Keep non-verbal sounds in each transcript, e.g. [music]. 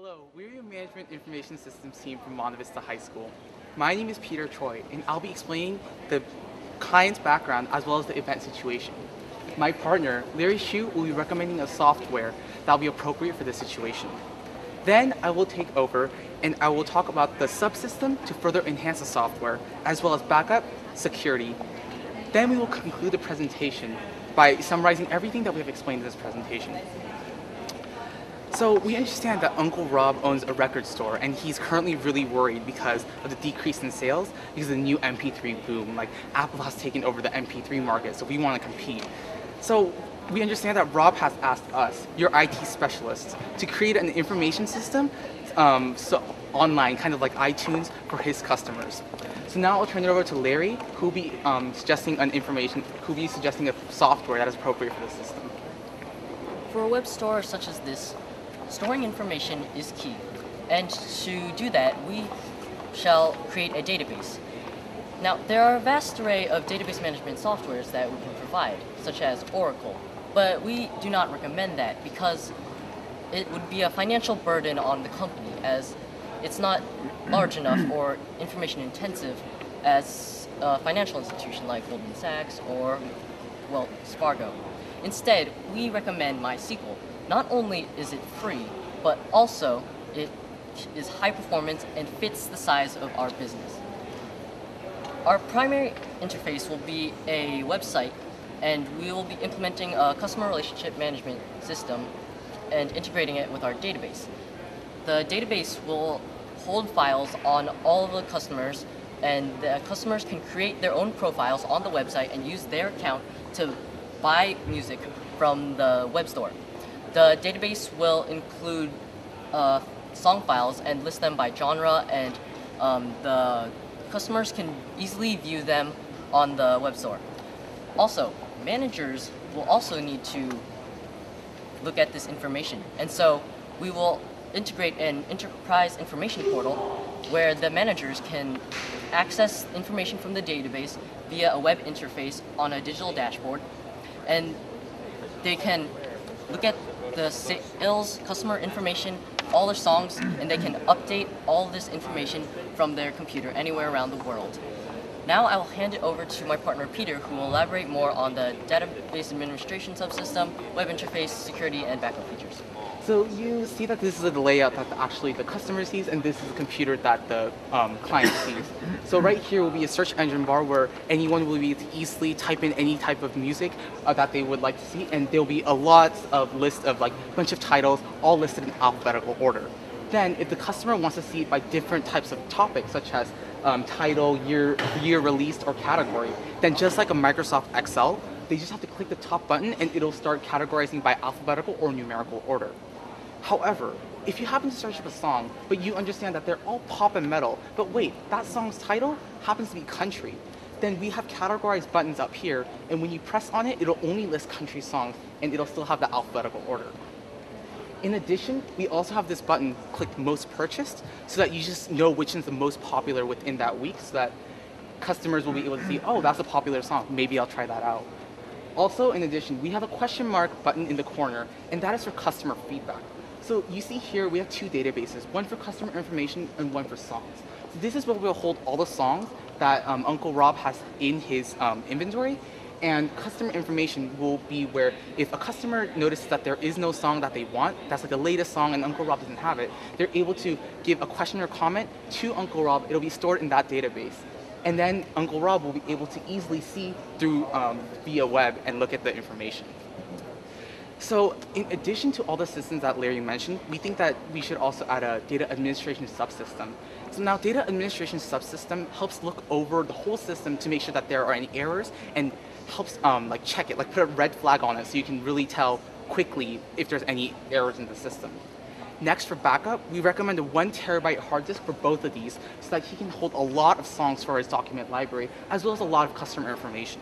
Hello, we're your Management Information Systems team from Monte Vista High School. My name is Peter Choi, and I'll be explaining the client's background as well as the event situation. My partner, Larry Shu, will be recommending a software that will be appropriate for this situation. Then I will take over and I will talk about the subsystem to further enhance the software, as well as backup, security. Then we will conclude the presentation by summarizing everything that we have explained in this presentation. So we understand that Uncle Rob owns a record store and he's currently really worried because of the decrease in sales because of the new MP3 boom. Like Apple has taken over the MP3 market, so we want to compete. So we understand that Rob has asked us, your IT specialists, to create an information system um, so online, kind of like iTunes, for his customers. So now I'll turn it over to Larry, who will be um, suggesting an information, who will be suggesting a software that is appropriate for the system. For a web store such as this, storing information is key. And to do that, we shall create a database. Now, there are a vast array of database management softwares that we can provide, such as Oracle, but we do not recommend that because it would be a financial burden on the company as it's not large enough or information intensive as a financial institution like Goldman Sachs or, Wells Fargo. Instead, we recommend MySQL. Not only is it free, but also it is high performance and fits the size of our business. Our primary interface will be a website and we will be implementing a customer relationship management system and integrating it with our database. The database will hold files on all of the customers and the customers can create their own profiles on the website and use their account to buy music from the web store. The database will include uh, song files and list them by genre and um, the customers can easily view them on the web store. Also, managers will also need to look at this information. And so we will integrate an enterprise information portal where the managers can access information from the database via a web interface on a digital dashboard. And they can look at the sales customer information, all their songs, and they can update all this information from their computer anywhere around the world. Now I will hand it over to my partner Peter who will elaborate more on the database administration subsystem, web interface, security, and backup features. So you see that this is the layout that actually the customer sees and this is the computer that the um, client [coughs] sees. So right here will be a search engine bar where anyone will be able to easily type in any type of music uh, that they would like to see and there'll be a lot of list of like bunch of titles all listed in alphabetical order. Then if the customer wants to see it by different types of topics such as um, title, year, year released, or category, then just like a Microsoft Excel, they just have to click the top button and it'll start categorizing by alphabetical or numerical order. However, if you happen to search up a song, but you understand that they're all pop and metal, but wait, that song's title happens to be country, then we have categorized buttons up here, and when you press on it, it'll only list country songs, and it'll still have the alphabetical order. In addition, we also have this button, click most purchased, so that you just know which is the most popular within that week, so that customers will be able to see, oh, that's a popular song, maybe I'll try that out. Also, in addition, we have a question mark button in the corner, and that is for customer feedback. So you see here, we have two databases, one for customer information and one for songs. So this is where we'll hold all the songs that um, Uncle Rob has in his um, inventory, and customer information will be where if a customer notices that there is no song that they want, that's like the latest song and Uncle Rob doesn't have it, they're able to give a question or comment to Uncle Rob. It'll be stored in that database. And then Uncle Rob will be able to easily see through um, via web and look at the information. So in addition to all the systems that Larry mentioned, we think that we should also add a data administration subsystem. So now data administration subsystem helps look over the whole system to make sure that there are any errors and helps um, like check it, like put a red flag on it so you can really tell quickly if there's any errors in the system. Next, for backup, we recommend a one terabyte hard disk for both of these so that he can hold a lot of songs for his document library, as well as a lot of customer information.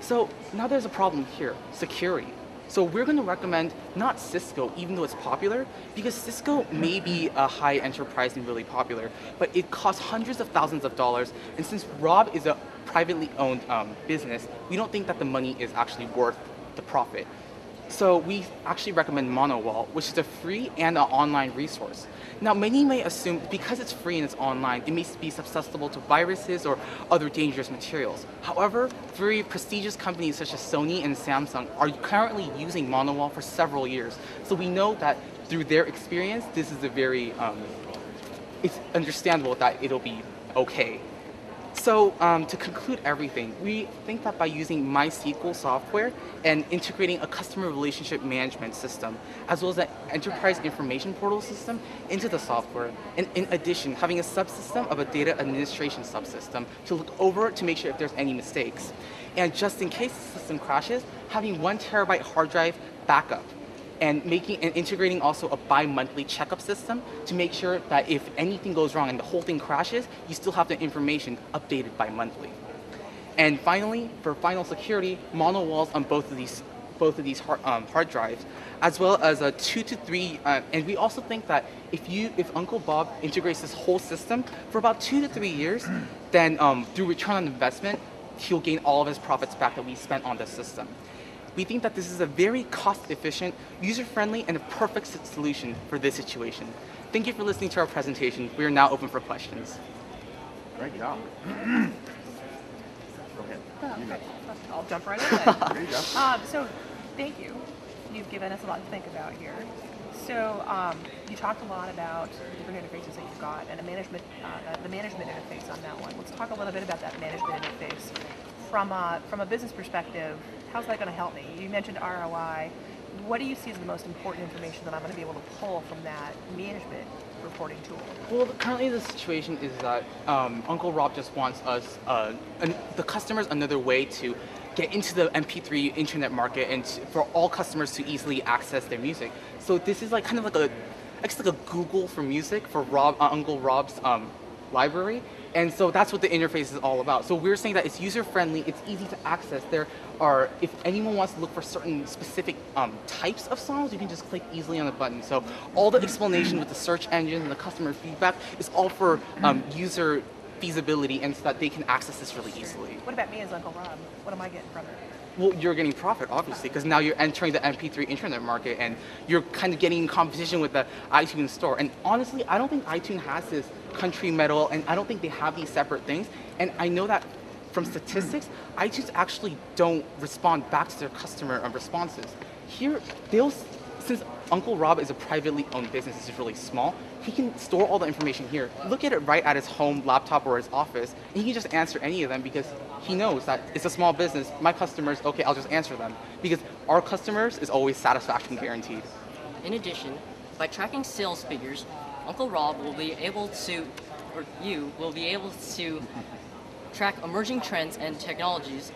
So now there's a problem here, security. So we're going to recommend not Cisco, even though it's popular, because Cisco may be a high enterprise and really popular, but it costs hundreds of thousands of dollars, and since Rob is a privately owned um, business, we don't think that the money is actually worth the profit. So we actually recommend MonoWall, which is a free and an online resource. Now, many may assume because it's free and it's online, it may be susceptible to viruses or other dangerous materials. However, very prestigious companies such as Sony and Samsung are currently using MonoWall for several years. So we know that through their experience, this is a very, um, it's understandable that it'll be okay. So um, to conclude everything, we think that by using MySQL software and integrating a customer relationship management system, as well as an enterprise information portal system into the software, and in addition, having a subsystem of a data administration subsystem to look over to make sure if there's any mistakes. And just in case the system crashes, having one terabyte hard drive backup and making and integrating also a bi-monthly checkup system to make sure that if anything goes wrong and the whole thing crashes, you still have the information updated bi-monthly. And finally, for final security, mono walls on both of these both of these hard, um, hard drives, as well as a two to three. Uh, and we also think that if you if Uncle Bob integrates this whole system for about two to three years, then um, through return on investment, he'll gain all of his profits back that we spent on the system. We think that this is a very cost-efficient, user-friendly, and a perfect solution for this situation. Thank you for listening to our presentation. We are now open for questions. Great job. [clears throat] Go ahead. You go. okay. I'll jump right in. [laughs] There you go. um, so, thank you. You've given us a lot to think about here. So, um, you talked a lot about the different interfaces that you've got and a management, uh, the management interface on that one. Let's talk a little bit about that management interface from a from a business perspective. How's that going to help me? You mentioned ROI. What do you see as the most important information that I'm going to be able to pull from that management reporting tool? Well, currently the situation is that um, Uncle Rob just wants us, uh, an, the customers, another way to get into the MP3 internet market and to, for all customers to easily access their music. So this is like kind of like a, it's like a Google for music for Rob, uh, Uncle Rob's um, library. And so that's what the interface is all about. So we're saying that it's user friendly, it's easy to access. There are, if anyone wants to look for certain specific um, types of songs, you can just click easily on the button. So all the explanation with the search engine and the customer feedback is all for um, user feasibility and so that they can access this really easily. What about me as Uncle Rob? What am I getting from it? Well, you're getting profit, obviously, because now you're entering the MP3 internet market and you're kind of getting in competition with the iTunes store. And honestly, I don't think iTunes has this country metal, and I don't think they have these separate things. And I know that from statistics, iTunes actually don't respond back to their customer responses. Here, they'll, since Uncle Rob is a privately owned business, it's really small, he can store all the information here, look at it right at his home laptop or his office, and he can just answer any of them because he knows that it's a small business. My customers, okay, I'll just answer them. Because our customers is always satisfaction guaranteed. In addition, by tracking sales figures, Uncle Rob will be able to, or you will be able to track emerging trends and technologies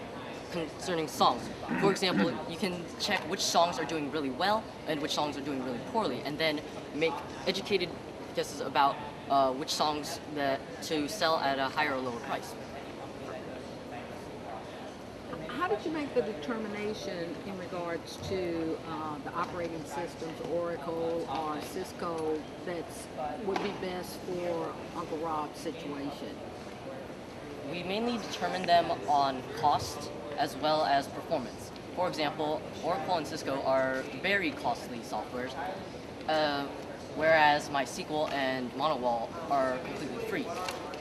concerning songs. For example, you can check which songs are doing really well and which songs are doing really poorly, and then make educated guesses about uh, which songs that to sell at a higher or lower price. How did you make the determination in regards to uh, the operating systems, Oracle or Cisco, that's would be best for Uncle Rob's situation? We mainly determine them on cost as well as performance. For example, Oracle and Cisco are very costly softwares, uh, whereas MySQL and MonoWall are completely free.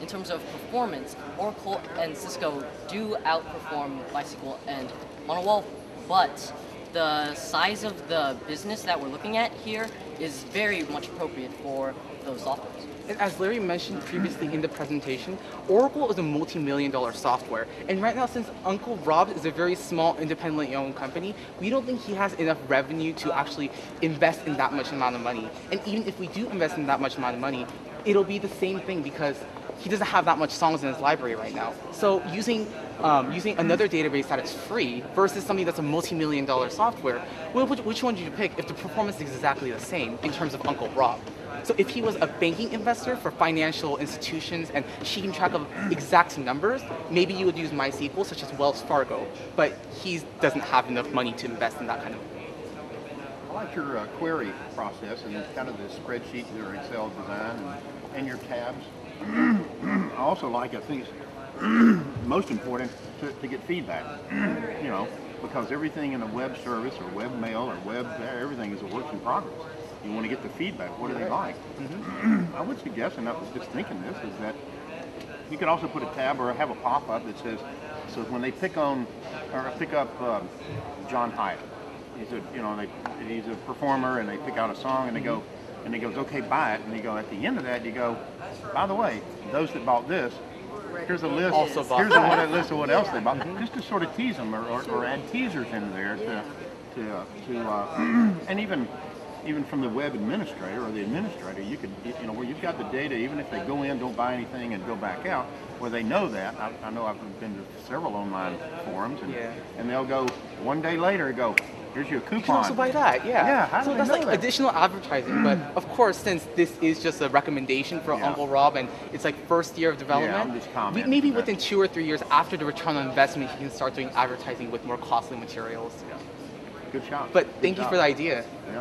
In terms of performance, Oracle and Cisco do outperform MySQL and MonoWall, but the size of the business that we're looking at here is very much appropriate for those softwares. And as Larry mentioned previously in the presentation, Oracle is a multi-million dollar software. And right now, since Uncle Rob is a very small, independently owned company, we don't think he has enough revenue to actually invest in that much amount of money. And even if we do invest in that much amount of money, it'll be the same thing because he doesn't have that much songs in his library right now. So using um, using another database that is free versus something that's a multi-million dollar software, which, which one do you pick if the performance is exactly the same in terms of Uncle Rob? So if he was a banking investor for financial institutions and keeping track of exact numbers, maybe you would use MySQL, such as Wells Fargo. But he doesn't have enough money to invest in that kind of. I like your uh, query process and kind of the spreadsheet or Excel design and, and your tabs. [clears throat] I also like, I think it's [clears throat] most important to, to get feedback. [clears throat] you know, because everything in a web service or web mail or web everything is a work in progress. You want to get the feedback. What do they like? I would suggest, and I was just thinking this, is that you could also put a tab or have a pop-up that says, so when they pick on or pick up um, John Hiatt, he's a you know they, he's a performer and they pick out a song and they go and he goes okay buy it and you go at the end of that you go by the way those that bought this here's a list Also bought here's a, that. a list of what else they bought Mm-hmm. just to sort of tease them or, or, or add teasers in there to to uh, to uh, [clears throat] and even even from the web administrator or the administrator, you could, you know, where you've got the data, even if they go in, don't buy anything, and go back out, where they know that. I, I know I've been to several online forums, and, Yeah. and they'll go one day later, and go, here's your coupon. You can also buy that, yeah. Yeah, so that's like that? additional advertising. but [clears throat] of course, since this is just a recommendation for Yeah. Uncle Rob and it's like first year of development, we- maybe within two or three years after the return on investment, he can start doing advertising with more costly materials. Yeah. Good shot. But Good thank you for the idea. Yeah.